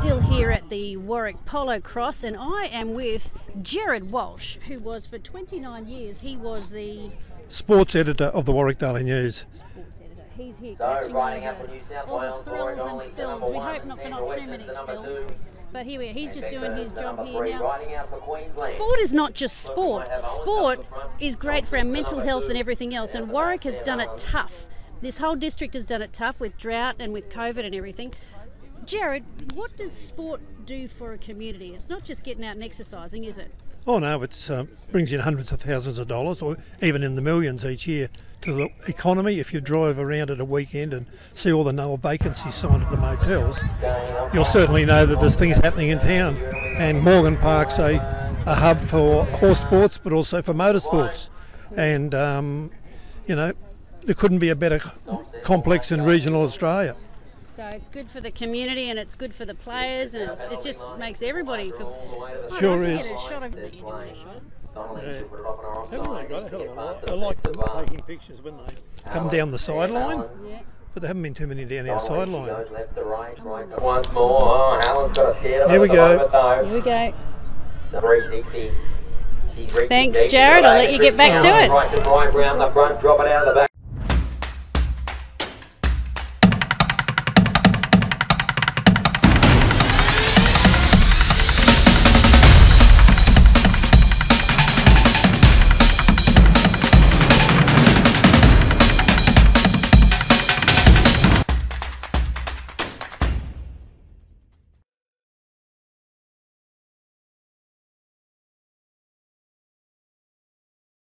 still here at the Warwick Polocrosse, and I am with Gerard Walsh, who was for 29 years, he was the sports editor of the Warwick Daily News. sports editor. He's here So, catching riding all up the, for New South all the thrills Warwick and Ollie, spills. We hope not for not too many spills. But here we are, he's just Beck doing his job number here now. Riding out for Queensland. Sport is not just sport. Sport is great for our mental health and everything else, and Warwick has done it tough. This whole district has done it tough with drought and with COVID and everything. Gerard, what does sport do for a community? It's not just getting out and exercising, is it? Oh no, it uh, brings in hundreds of thousands of dollars, or even in the millions each year, to the economy. If you drive around at a weekend and see all the no vacancies signed at the motels, you'll certainly know that there's things happening in town. And Morgan Park's a, a hub for horse sports, but also for motorsports. And um, you know, there couldn't be a better complex in regional Australia. So it's good for the community and it's good for the players and it's, it just makes everybody feel. I'd Sure to is. Oh, get a shot of it. You doing a shot? I like them taking pictures when they come down the sideline, Yeah. but there haven't been too many down our sideline. Goes left right, oh right once more. Oh, Alan's got a scare. Here we go. Here we go. 360. Thanks. Gerard. I'll let you get back to it. Right to right round the front, drop it out of the back.